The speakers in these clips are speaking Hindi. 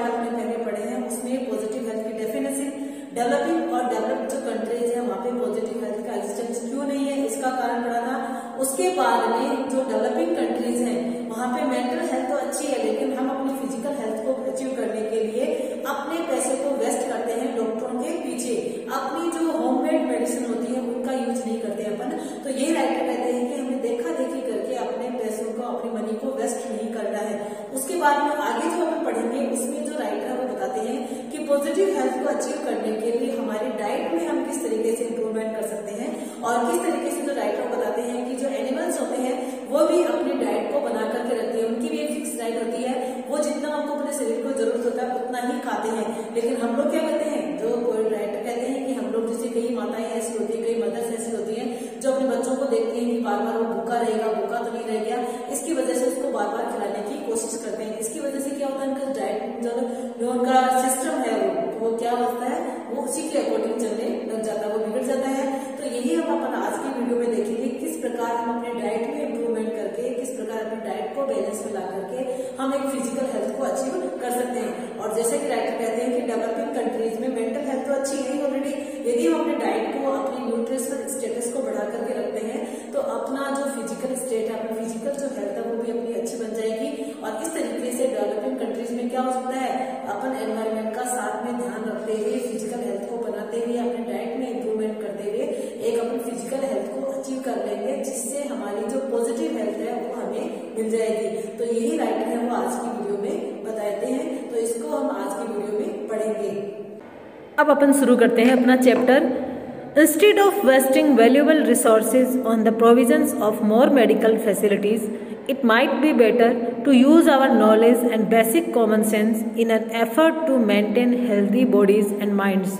पार्ट अपने पहले पढ़े हैं, उसमें पॉजिटिव हेल्थ की डेफिनेशन डेवलपिंग और डेवलप्ड जो कंट्रीज़ है, वहाँ पे पॉजिटिव हेल्थ का एग्जिस्टेंस क्यों नहीं है, इसका कारण पड़ा था। उसके बाद में जो डेवलपिंग कंट्रीज़ हैं, वहाँ पे मेंटल हेल्थ तो अच्छी है, लेकिन हम अपनी फ़िज़िकल हेल्थ को अचीव करने के लिए अपने पैसे को वेस्ट करते हैं डॉक्टरों के पीछे। अपनी जो होममेड मेडिसिन होती है, उनका यूज़ नहीं करते अपन। तो यही राइटर कहते हैं कि हमें देखा देखी करके अपने पैसों को, अपनी मनी को वेस्ट नहीं करना है। उसके बाद में आगे जो हम पढ़ेंगे, उसमें बताते हैं कि पॉजिटिव हेल्थ को अचीव करने के लिए हमारी डाइट में हम किस तरीके से इंप्रूवमेंट कर सकते हैं और किस तरीके से जो राइटर बताते हैं कि जो एनिमल्स होते हैं, वो भी अपनी डाइट को बना करके रखते हैं। उनकी भी एक फिक्स डाइट होती है। वो जितना उनको अपने शरीर को ज़रूरत होता है, उतना ही खाते हैं। लेकिन हम लोग क्या कहते हैं? जो कोई राइटर कहते हैं कि हम लोग जैसे कई माताएँ ऐसी होती है, कई मदर्स ऐसी होती है, जो अपने बच्चों को देखते हैं कि बार बार वो भूखा रहेगा, भूखा तो नहीं रह गया। इसकी वजह से उसको बार बार खिलाने की कोशिश करते हैं। इसकी वजह से क्या होता है? उनका डाइट जो जो उनका सिस्टम है वो वो क्या होता है, वो उसी के अकॉर्डिंग चलने लग जाता है, वो बिगड़ जाता है। तो यही हम अपन आज की वीडियो में देखेंगे, किस प्रकार हम अपने डाइट में इम्प्रूवमेंट करके, किस प्रकार अपने डाइट को बैलेंस में ला करके हम एक फ़िज़िकल हेल्थ को अचीव कर सकते हैं। और जैसे कि राइटर क्या हो सकता है। अपन एनवायरमेंट का साथ में ध्यान रखते हुए फ़िज़िकल हेल्थ को बनाते हुए अपने डाइट में इम्प्रूवमेंट करते हुए एक अपनी फ़िज़िकल हेल्थ को अचीव कर लेंगे जिससे हमारी जो पॉजिटिव हेल्थ है वो हमें मिल जाएगी। तो यही राइटर है वो आज की वीडियो में बताते हैं। तो इसको हम आज की वीडियो में पढ़ेंगे। अब अपन शुरू करते हैं अपना chapter Instead of wasting valuable resources on the provisions of more medical facilities, it might be better to use our knowledge and basic common sense in an effort to maintain healthy bodies and minds.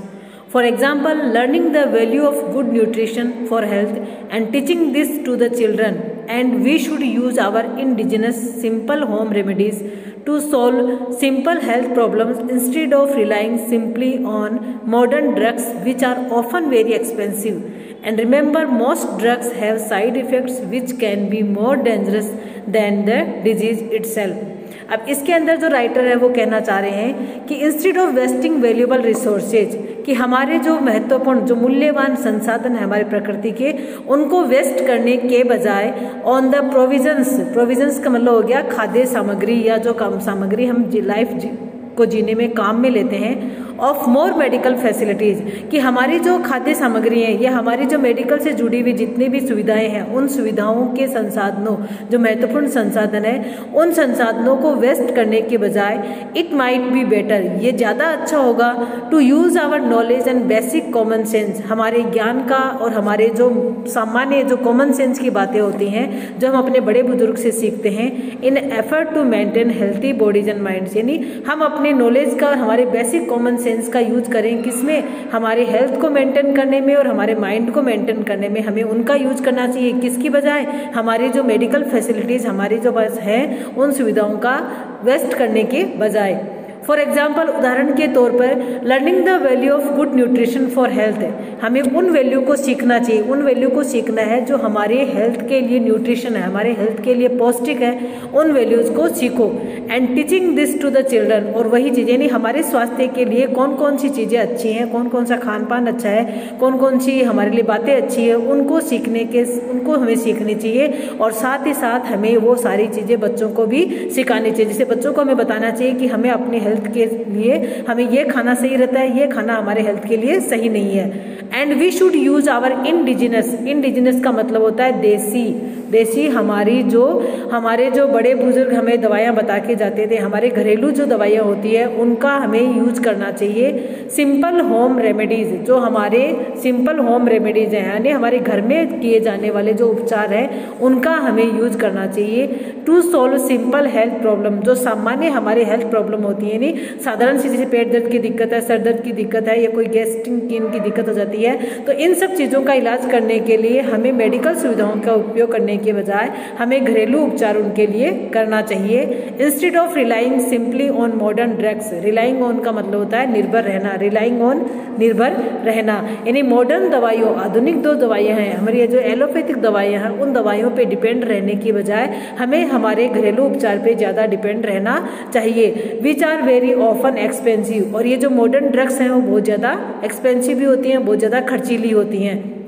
For example, learning the value of good nutrition for health and teaching this to the children. And we should use our indigenous simple home remedies to solve simple health problems instead of relying simply on modern drugs which are often very expensive. And remember, most drugs have side effects which can be more dangerous than the disease itself. अब इसके अंदर जो राइटर है वो कहना चाह रहे हैं कि instead of wasting valuable resources कि हमारे जो महत्वपूर्ण जो मूल्यवान संसाधन है हमारे प्रकृति के उनको वेस्ट करने के बजाय ऑन द प्रोविजंस प्रोविजंस का मतलब हो गया खाद्य सामग्री या जो काम सामग्री हम लाइफ को जीने में काम में लेते हैं ऑफ़ मोर मेडिकल फैसिलिटीज़ कि हमारी जो खाद्य सामग्री है, या हमारी जो मेडिकल से जुड़ी हुई जितनी भी सुविधाएँ हैं, उन सुविधाओं के संसाधनों, जो महत्वपूर्ण संसाधन है, उन संसाधनों को वेस्ट करने के बजाय इट माइट बी बेटर ये ज़्यादा अच्छा होगा to use our knowledge and basic common sense हमारे ज्ञान का और हमारे जो सामान्य, जो कॉमन सेंस की बातें होती हैं, जो हम अपने बड़े बुज़ुर्ग से सीखते हैं in effort to maintain healthy bodies and minds यानी हम अपने नॉलेज का और हमारे बेसिक कॉमन सेंस सेंस का यूज़ करें किसमें? हमारे हेल्थ को मेंटेन करने में और हमारे माइंड को मेंटेन करने में हमें उनका यूज़ करना चाहिए। किसकी बजाय? हमारी जो मेडिकल फैसिलिटीज़ हमारी जो बस हैं, उन सुविधाओं का वेस्ट करने के बजाय। फॉर एग्ज़ाम्पल उदाहरण के तौर पर learning the value of good nutrition for health हमें उन वैल्यू को सीखना चाहिए, उन वैल्यू को सीखना है जो हमारे हेल्थ के लिए न्यूट्रिशन है, हमारे हेल्थ के लिए पौष्टिक है, उन वैल्यूज़ को सीखो. And teaching this to the children और वही चीज़ें, यानी हमारे स्वास्थ्य के लिए कौन कौन सी चीज़ें अच्छी हैं कौन कौन सा खान पान अच्छा है कौन कौन सी हमारे लिए बातें अच्छी है, उनको सीखने के, उनको हमें सीखनी चाहिए. और साथ ही साथ हमें वो सारी चीज़ें बच्चों को भी सिखानी चाहिए. जैसे बच्चों को हमें बताना चाहिए कि हमें अपनी हेल्थ के लिए हमें ये खाना सही रहता है, ये खाना हमारे हेल्थ के लिए सही नहीं है। And we should use our indigenous indigenous का मतलब होता है देसी। देसी हमारी जो, हमारे जो बड़े बुज़ुर्ग हमें दवाइयाँ बता के जाते थे, हमारे घरेलू जो दवाइयाँ होती है, उनका हमें यूज़ करना चाहिए। सिंपल होम रेमेडीज, जो हमारे सिंपल होम रेमेडीज हैं, यानी हमारे घर में किए जाने वाले जो उपचार हैं, उनका हमें यूज़ करना चाहिए। To solve simple health problem, जो सामान्य हमारी हेल्थ प्रॉब्लम होती है, यानी साधारण सी जैसे पेट दर्द की दिक्कत है, सर दर्द की दिक्कत है, या कोई गैस्ट्रिक की दिक्कत हो जाती है तो इन सब चीज़ों का इलाज करने के लिए हमें मेडिकल सुविधाओं का उपयोग करने के बजाय हमें घरेलू उपचार उनके लिए करना चाहिए। Instead of relying simply on modern drugs relying on का मतलब होता है निर्भर रहना रिलाइंग ऑन निर्भर रहना। यानी मॉडर्न दवाइयों, आधुनिक दो दवाइयाँ हैं। हमारी जो एलोपैथिक दवाइयाँ हैं, उन दवाइयों पे डिपेंड रहने की बजाय हमें हमारे घरेलू उपचार पे ज़्यादा डिपेंड रहना चाहिए। Which are very often expensive और ये जो मॉडर्न ड्रग्स हैं, वो बहुत ज़्यादा एक्सपेंसिव भी होती हैं, बहुत ज़्यादा खर्चीली होती हैं।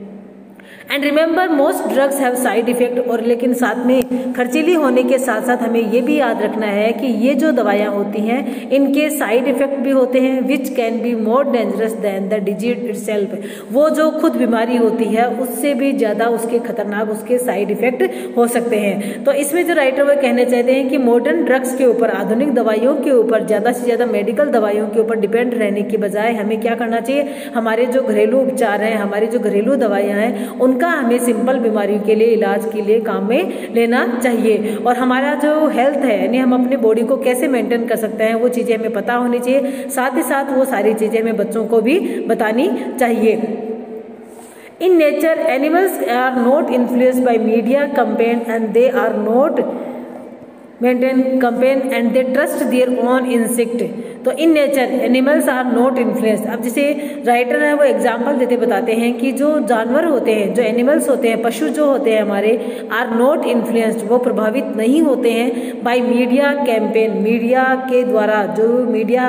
And remember most drugs have side effect और लेकिन साथ में खर्चीली होने के साथ साथ हमें ये भी याद रखना है कि ये जो दवाइयाँ होती हैं, इनके साइड इफ़ेक्ट भी होते हैं which can be more dangerous than the disease it वो जो खुद बीमारी होती है, उससे भी ज़्यादा उसके खतरनाक उसके साइड इफ़ेक्ट हो सकते हैं। तो इसमें जो राइटर वो कहना चाहते हैं कि मॉडर्न ड्रग्स के ऊपर, आधुनिक दवाइयों के ऊपर, ज़्यादा से ज़्यादा मेडिकल दवाइयों के ऊपर डिपेंड रहने की बजाय हमें क्या करना चाहिए? हमारे जो घरेलू उपचार हैं, हमारी जो घरेलू दवाइयाँ हैं, उनका उनका हमें सिंपल बीमारियों के लिए, इलाज के लिए काम में लेना चाहिए। और हमारा जो हेल्थ है, यानी हम अपने बॉडी को कैसे मेंटेन कर सकते हैं, वो चीज़ें हमें पता होनी चाहिए। साथ ही साथ वो सारी चीज़ें हमें बच्चों को भी बतानी चाहिए। In nature animals are not influence by media campaign and they are not maintain campaign and they trust their own insect तो in nature animals are not influence अब जैसे राइटर है वो एग्ज़ाम्पल देते बताते हैं कि जो जानवर होते हैं, जो एनिमल्स होते हैं, पशु जो होते हैं हमारे आर नॉट इन्फ्लुएंस्ड वो प्रभावित नहीं होते हैं बाय मीडिया कैंपेन मीडिया के द्वारा, जो मीडिया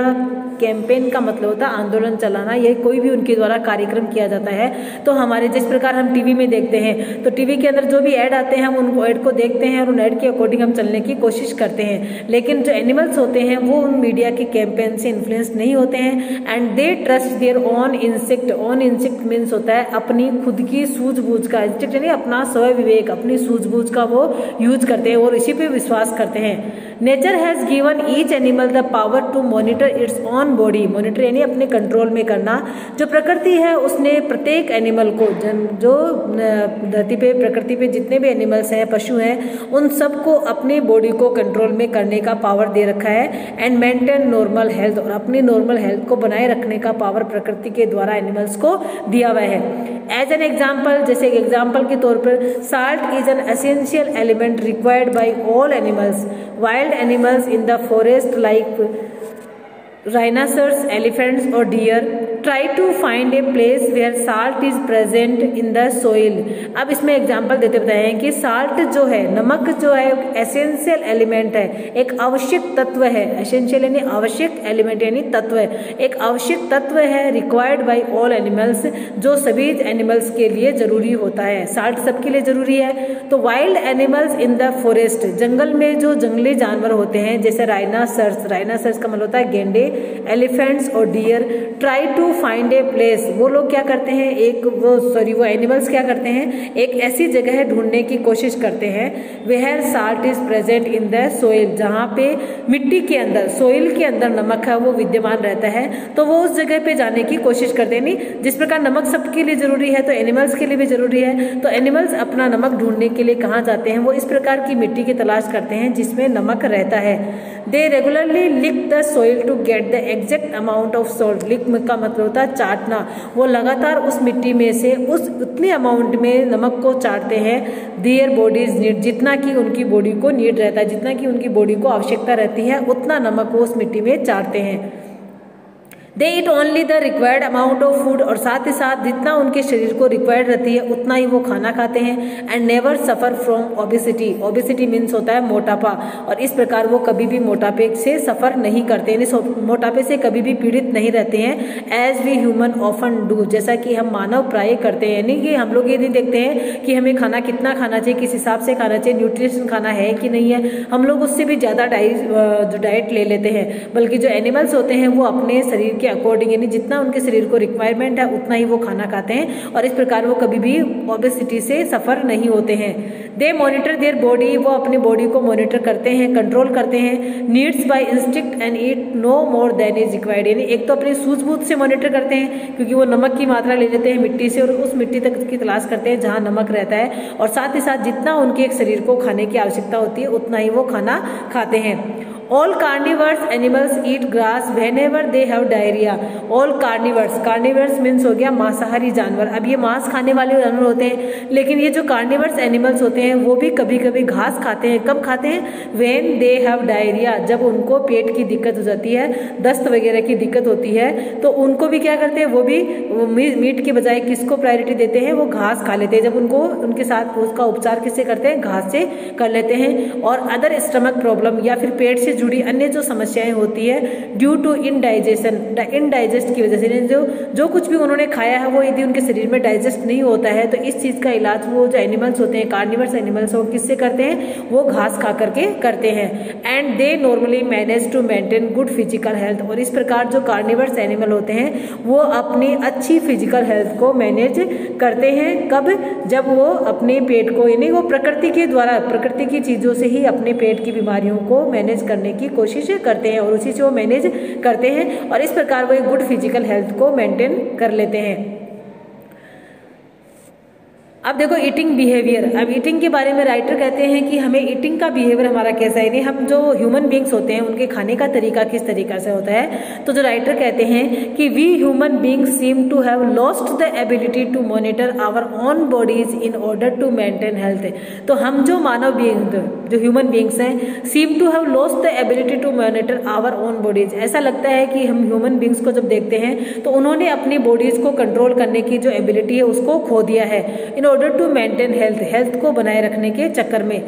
कैंपेन का मतलब होता है आंदोलन चलाना ये कोई भी उनके द्वारा कार्यक्रम किया जाता है। तो हमारे जिस प्रकार हम टीवी में देखते हैं तो टीवी के अंदर जो भी ऐड आते हैं, हम उन ऐड को देखते हैं और उन ऐड के अकॉर्डिंग हम चलने की कोशिश करते हैं। लेकिन जो एनिमल्स होते हैं, वो उन मीडिया के कैंपेन से इन्फ्लुएंस नहीं होते हैं and they trust their own insect on insect means होता है अपनी खुद की सूझबूझ का इंसेक्ट यानी अपना स्व विवेक अपनी सूझबूझ का वो यूज़ करते हैं और इसी पे विश्वास करते हैं। Nature has given each animal the power to monitor its own body monitor यानी अपने कंट्रोल में करना। जो प्रकृति है, उसने प्रत्येक एनिमल को, जन, जो धरती पे, प्रकृति पे जितने भी एनिमल्स हैं, पशु हैं, उन सबको अपनी बॉडी को कंट्रोल में करने का पावर दे रखा है एंड मेंटेन नॉर्मल हेल्थ और अपनी नॉर्मल हेल्थ को बनाए रखने का पावर प्रकृति के द्वारा एनिमल्स को दिया हुआ है। एज एन एग्ज़ाम्पल जैसे एक एग्ज़ाम्पल के तौर पर salt is an essential element required by all animals wild animals in the forest like rhinoceros elephants और deer try to find a place where salt is present in the soil. अब इसमें एग्ज़ाम्पल देते बताए कि साल्ट जो है, नमक जो है एसेंशियल एलिमेंट है, एक आवश्यक तत्व है। एसेंशियल यानी आवश्यक एलिमेंट यानी तत्व है। एक आवश्यक तत्व है रिक्वायर्ड बाई ऑल एनिमल्स जो सभी एनिमल्स के लिए ज़रूरी होता है। साल्ट सबके लिए ज़रूरी है। तो wild animals in the forest जंगल में जो जंगली जानवर होते हैं, जैसे राइनासर्स राइनासर्स का मतलब होता है गेंडे एलिफेंट्स और deer try to find a place वो लोग क्या करते हैं? एक वो सॉरी वो एनिमल्स क्या करते हैं? एक ऐसी जगह ढूँढने की कोशिश करते हैं where salt is present in the soil जहाँ पे मिट्टी के अंदर सोइल के अंदर नमक है, वो विद्यमान रहता है तो वो उस जगह पे जाने की कोशिश करते हैं। नहीं, जिस प्रकार नमक सबके लिए ज़रूरी है तो एनिमल्स के लिए भी ज़रूरी है। तो एनिमल्स अपना नमक ढूँढने के लिए कहाँ जाते हैं? वो इस प्रकार की मिट्टी की तलाश करते हैं, जिसमें नमक रहता है। They regularly lick the soil to get the exact amount of salt lick का मतलब होता है चाटना। वो लगातार उस मिट्टी में से उस उतने अमाउंट में नमक को चाटते हैं। दियर बॉडीज नीड जितना कि उनकी बॉडी को नीड रहता है, जितना कि उनकी बॉडी को आवश्यकता रहती है, उतना नमक वो उस मिट्टी में चाटते हैं। They eat only the required amount of food और साथ ही साथ जितना उनके शरीर को रिक्वायर्ड रहती है, उतना ही वो खाना खाते हैं and never suffer from obesity obesity means होता है मोटापा और इस प्रकार वो कभी भी मोटापे से सफ़र नहीं करते, यानी मोटापे से कभी भी पीड़ित नहीं रहते हैं as we human often do जैसा कि हम मानव प्राय करते हैं, यानी कि हम लोग ये नहीं देखते हैं कि हमें खाना कितना खाना चाहिए, किस हिसाब से खाना चाहिए न्यूट्रिशन खाना है कि नहीं है। हम लोग उससे भी ज़्यादा डाइट ले लेते हैं, बल्कि जो एनिमल्स होते हैं, वो अपने शरीर के अकॉर्डिंग यानी जितना उनके शरीर को रिक्वायरमेंट है, उतना ही वो खाना खाते हैं और इस प्रकार वो कभी भी ओबेसिटी से सफ़र नहीं होते हैं। दे मॉनिटर देयर बॉडी वो अपनी बॉडी को मॉनिटर करते हैं कंट्रोल करते हैं। Needs by instinct and eat no more than is required यानी एक तो अपनी सूझबूझ से मॉनिटर करते हैं, क्योंकि वो नमक की मात्रा ले लेते हैं मिट्टी से और उस मिट्टी तक की तलाश करते हैं जहाँ नमक रहता है। और साथ ही साथ जितना उनके एक शरीर को खाने की आवश्यकता होती है, उतना ही वो खाना खाते हैं। All carnivores animals eat grass whenever they have diarrhoea all carnivores carnivores means हो गया मांसाहारी जानवर। अब ये मांस खाने वाले जानवर होते हैं, लेकिन ये जो कार्निवर्स एनिमल्स होते हैं, वो भी कभी कभी घास खाते हैं। कब खाते हैं? वेन दे हैव डायरिया जब उनको पेट की दिक्कत हो जाती है, दस्त वगैरह की दिक्कत होती है तो उनको भी क्या करते हैं? वो भी मीट के बजाय किसको प्रायोरिटी देते हैं? वो घास खा लेते हैं। जब उनको, उनके साथ उसका उपचार किससे करते हैं? घास से कर लेते हैं। और अदर स्टमक प्रॉब्लम या फिर पेट से जुड़ी अन्य जो समस्याएँ होती है ड्यू टू इनडाइजेशन इनडाइजेस्ट की वजह से जो जो कुछ भी उन्होंने खाया है, वो यदि उनके शरीर में डाइजेस्ट नहीं होता है तो इस चीज़ का इलाज वो जो एनिमल्स होते हैं कार्निवर्स एनिमल्स वो किससे करते हैं? वो घास खा करके करते हैं। And they normally manage to maintain good physical health और इस प्रकार जो कार्निवर्स एनिमल होते हैं, वो अपनी अच्छी फ़िज़िकल हेल्थ को मैनेज करते हैं। कब? जब वो अपने पेट को, यानी वो प्रकृति के द्वारा, प्रकृति की चीज़ों से ही अपने पेट की बीमारियों को मैनेज करने की कोशिश करते हैं और उसी से वो मैनेज करते हैं और इस प्रकार वो एक गुड फ़िज़िकल हेल्थ को मेंटेन कर लेते हैं। अब देखो ईटिंग बिहेवियर अब ईटिंग के बारे में राइटर कहते हैं कि हमें ईटिंग का बिहेवियर हमारा कैसा है? नहीं, हम जो ह्यूमन बींग्स होते हैं, उनके खाने का तरीका किस तरीका से होता है? तो जो राइटर कहते हैं कि we human beings seem to have lost the ability to monitor our own bodies in order to maintain health तो हम जो मानव बींग जो ह्यूमन बींग्स हैं seem to have lost the ability to monitor our own bodies ऐसा लगता है कि हम ह्यूमन बींग्स को जब देखते हैं तो उन्होंने अपनी बॉडीज को कंट्रोल करने की जो एबिलिटी है, उसको खो दिया है. In order to maintain health health को बनाए रखने के चक्कर में।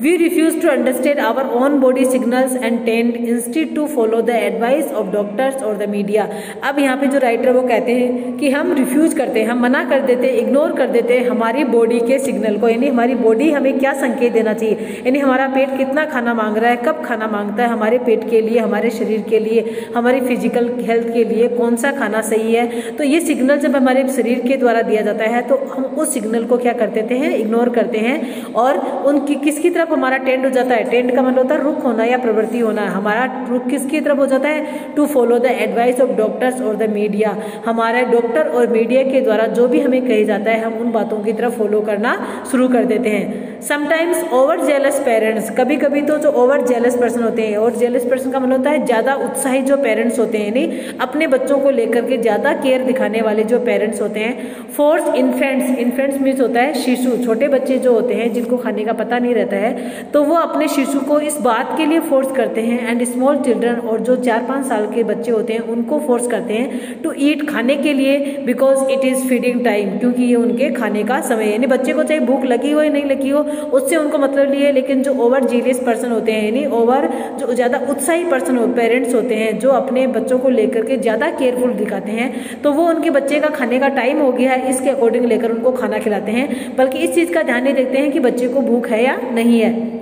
We refuse to understand our own body signals and tend instead to follow the advice of doctors or the media. अब यहाँ पे जो राइटर वो कहते हैं कि हम रिफ्यूज करते हैं, हम मना कर देते हैं इग्नोर कर देते हैं हमारी बॉडी के सिग्नल को। यानी हमारी बॉडी हमें क्या संकेत देना चाहिए? यानी हमारा पेट कितना खाना मांग रहा है, कब खाना माँगता है हमारे पेट के लिए, हमारे शरीर के लिए, हमारी फ़िज़िकल हेल्थ के लिए, कौन सा खाना सही है? तो ये सिग्नल जब हमारे शरीर के द्वारा दिया जाता है तो हम उस सिग्नल को क्या कर देते हैं? इग्नोर करते हैं और उनकी किसकी तरफ़ हमारा टेंड हो जाता है। टेंड का मतलब होता है रुख होना या प्रवृत्ति होना। हमारा रुख किसकी तरफ़ हो जाता है? To follow the advice of doctors और द मीडिया हमारे डॉक्टर और मीडिया के द्वारा जो भी हमें कही जाता है, हम उन बातों की तरफ़ फॉलो करना शुरू कर देते हैं। समटाइम्स ओवर जेलस पेरेंट्स कभी कभी तो जो ओवर जेलस पर्सन होते हैं और जेलस पर्सन का मतलब होता है ज़्यादा उत्साहित जो पेरेंट्स होते हैं, यानी अपने बच्चों को लेकर के ज़्यादा केयर दिखाने वाले जो पेरेंट्स होते हैं। फोर्स इन्फेंट्स इन्फेंट्स मीन्स होता है शिशु, छोटे बच्चे जो होते हैं, जिनको खाने का पता नहीं रहता है तो वो अपने शिशु को इस बात के लिए फोर्स करते हैं एंड स्मॉल चिल्ड्रन और जो चार पाँच साल के बच्चे होते हैं, उनको फोर्स करते हैं टू ईट खाने के लिए because it is feeding time क्योंकि ये उनके खाने का समय यानी बच्चे को चाहे भूख लगी हो या नहीं लगी हो, उससे उनको मतलब लिए लेकिन जो ओवर जीलियस पर्सन होते हैं, यानी ओवर जो ज़्यादा उत्साही पर्सन हो पेरेंट्स होते हैं, जो अपने बच्चों को लेकर के ज़्यादा केयरफुल दिखाते हैं तो वो उनके बच्चे का खाने का टाइम हो गया है, इसके अकॉर्डिंग लेकर उनको खाना खिलाते हैं। बल्कि इस चीज़ का ध्यान नहीं देखते हैं कि बच्चे को भूख है या नहीं है। clear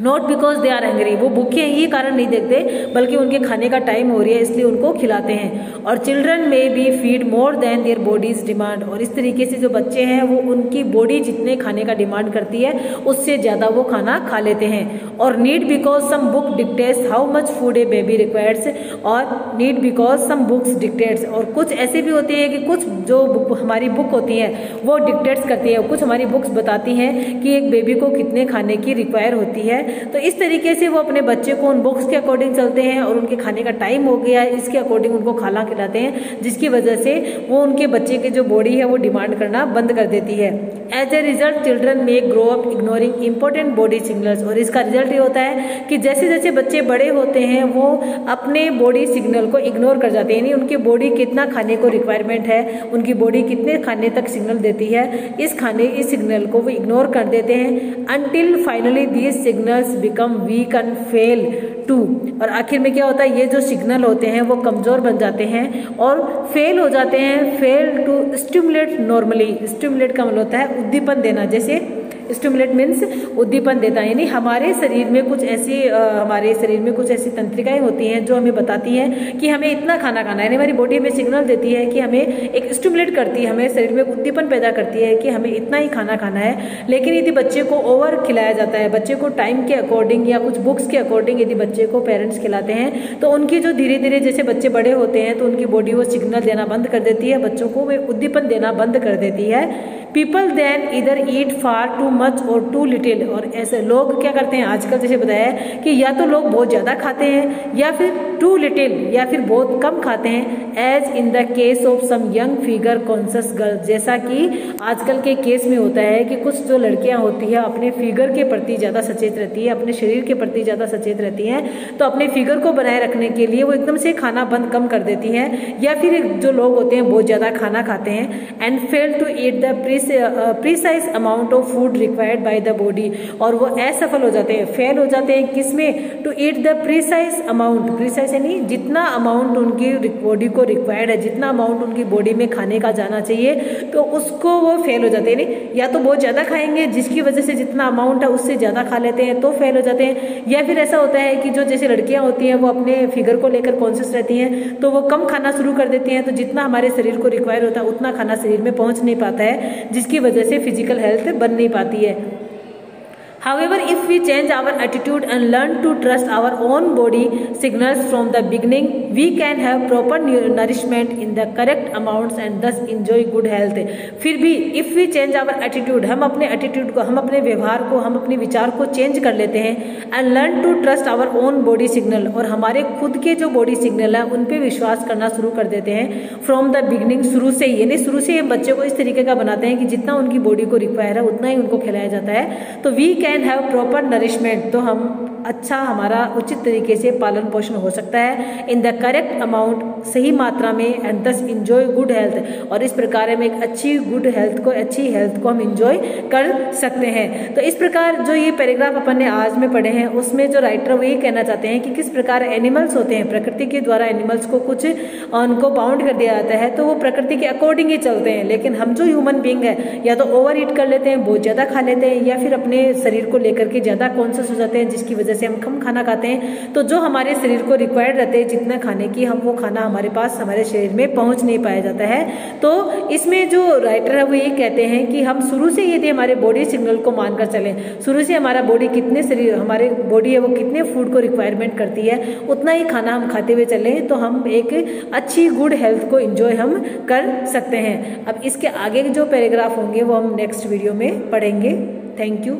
not because they are angry वो भूखे हैं कारण नहीं देखते, बल्कि उनके खाने का टाइम हो रही है, इसलिए उनको खिलाते हैं। और children may be feed more than their bodies demand और इस तरीके से जो बच्चे हैं, वो उनकी बॉडी जितने खाने का डिमांड करती है, उससे ज़्यादा वो खाना खा लेते हैं। और need because some book dictates how much food a baby requires और need because some books dictates और कुछ ऐसे भी होते हैं कि कुछ जो बुक हमारी बुक होती हैं, वो डिक्टेट्स करती है। कुछ हमारी बुक्स बताती हैं कि एक बेबी को कितने खाने की रिक्वायर होती है। तो इस तरीके से वो अपने बच्चे को उन बुक्स के अकॉर्डिंग चलते हैं और उनके खाने का टाइम हो गया है, इसके अकॉर्डिंग उनको खाना खिलाते हैं, जिसकी वजह से वो उनके बच्चे की जो बॉडी है वो डिमांड करना बंद कर देती है। As a result children may grow up ignoring important body signals और इसका रिज़ल्ट ये होता है कि जैसे जैसे बच्चे बड़े होते हैं, वो अपने बॉडी सिग्नल को इग्नोर कर जाते हैं, यानी उनकी बॉडी कितना खाने को रिक्वायरमेंट है, उनकी बॉडी कितने खाने तक सिग्नल देती है, इस खाने, इस सिग्नल को वो इग्नोर कर देते हैं until finally these signal signals become weak and fail to और आखिर में क्या होता है? ये जो सिग्नल होते हैं, वो कमज़ोर बन जाते हैं और फेल हो जाते हैं fail to stimulate normally stimulate का मतलब होता है उद्दीपन देना, जैसे स्टिमुलेट मीन्स उद्दीपन देता है। यानी हमारे शरीर में कुछ ऐसी हमारे शरीर में कुछ ऐसी तंत्रिकाएँ होती हैं जो हमें बताती हैं कि हमें इतना खाना खाना है। यानी हमारी बॉडी हमें सिग्नल देती है कि हमें एक स्टिमुलेट करती है, हमें शरीर में उद्दीपन पैदा करती है कि हमें इतना ही खाना खाना है। लेकिन यदि बच्चे को ओवर खिलाया जाता है, बच्चे को टाइम के अकॉर्डिंग या कुछ बुक्स के अकॉर्डिंग यदि बच्चे को पेरेंट्स खिलाते हैं तो उनकी जो धीरे धीरे जैसे बच्चे बड़े होते हैं तो उनकी बॉडी वो सिग्नल देना बंद कर देती है, बच्चों को वे उद्दीपन देना बंद कर देती है। People then either eat far too much और टू लिटिल। और ऐसे लोग क्या करते हैं? आजकल जैसे बताया है कि या तो लोग बहुत ज़्यादा खाते हैं, या फिर टू लिटिल, या फिर बहुत कम खाते हैं। As in the case of some young figure conscious girl जैसा कि आजकल के केस में होता है कि कुछ जो लड़कियाँ होती है, अपने फिगर के प्रति ज़्यादा सचेत रहती है, अपने शरीर के प्रति ज़्यादा सचेत रहती हैं तो अपने फिगर को बनाए रखने के लिए वो एकदम से खाना बंद कम कर देती हैं, या फिर जो लोग होते हैं, बहुत ज़्यादा खाना खाते हैं and fail to eat the precise amount of food required by the body और वो असफल हो जाते हैं फेल हो जाते हैं किसमें? To eat the precise amount precise यानी जितना अमाउंट उनकी बॉडी को रिक्वायर्ड है, जितना अमाउंट उनकी बॉडी में खाने का जाना चाहिए तो उसको वो फेल हो जाते हैं। या तो बहुत ज़्यादा खाएँगे, जिसकी वजह से जितना अमाउंट है उससे ज़्यादा खा लेते हैं तो फेल हो जाते हैं। या फिर ऐसा होता है कि जो जैसे लड़कियाँ होती हैं, वो अपने फिगर को लेकर कॉन्शियस रहती हैं तो वो कम खाना शुरू कर देती हैं तो जितना हमारे शरीर को रिक्वायर होता है, उतना खाना शरीर में पहुँच नहीं पाता है, जिसकी वजह से फ़िज़िकल हेल्थ बन नहीं पाती है। However, if we change our attitude and learn to trust our own body signals from the beginning, we can have proper nourishment in the correct amounts and thus enjoy good health. फिर भी if we change our attitude, हम अपने attitude को हम अपने व्यवहार को हम अपने विचार को चेंज कर लेते हैं and learn to trust our own body signal और हमारे खुद के जो बॉडी सिग्नल है उन पे विश्वास करना शुरू कर देते हैं फ्रॉम द बिगनिंग शुरू से ही यानी शुरू से हम बच्चे को इस तरीके का बनाते हैं कि जितना उनकी बॉडी को रिक्वायर है उतना ही उनको खिलाया जाता है तो we can have proper nourishment तो हम अच्छा हमारा उचित तरीके से पालन पोषण हो सकता है। इन द करेक्ट अमाउंट सही मात्रा में and thus enjoy good health और इस प्रकार हम एक अच्छी गुड हेल्थ को, अच्छी हेल्थ को हम इंजॉय कर सकते हैं। तो इस प्रकार जो ये पैराग्राफ अपन ने आज में पढ़े हैं, उसमें जो राइटर वो ये कहना चाहते हैं कि किस प्रकार एनिमल्स होते हैं, प्रकृति के द्वारा एनिमल्स को कुछ उनको बाउंड कर दिया जाता है तो वो प्रकृति के अकॉर्डिंग ही चलते हैं। लेकिन हम जो ह्यूमन बींग है, या तो ओवर ईट कर लेते हैं, बहुत ज़्यादा खा लेते हैं, या फिर अपने शरीर को लेकर के ज़्यादा कॉन्शियस हो जाते हैं, जिसकी वजह से हम कम खाना खाते हैं तो जो हमारे शरीर को रिक्वायर्ड रहते हैं जितना खाने की, हम वो खाना हमारे पास, हमारे शरीर में पहुँच नहीं पाया जाता है। तो इसमें जो राइटर है, वो ये कहते हैं कि हम शुरू से यदि हमारे बॉडी सिग्नल को मानकर चलें, शुरू से हमारा बॉडी कितने शरीर, हमारे बॉडी है, वो कितने फ़ूड को रिक्वायरमेंट करती है, उतना ही खाना हम खाते हुए चलें तो हम एक अच्छी गुड हेल्थ को इंजॉय हम कर सकते हैं। अब इसके आगे जो पैराग्राफ होंगे, वो हम नेक्स्ट वीडियो में पढ़ेंगे। Thank you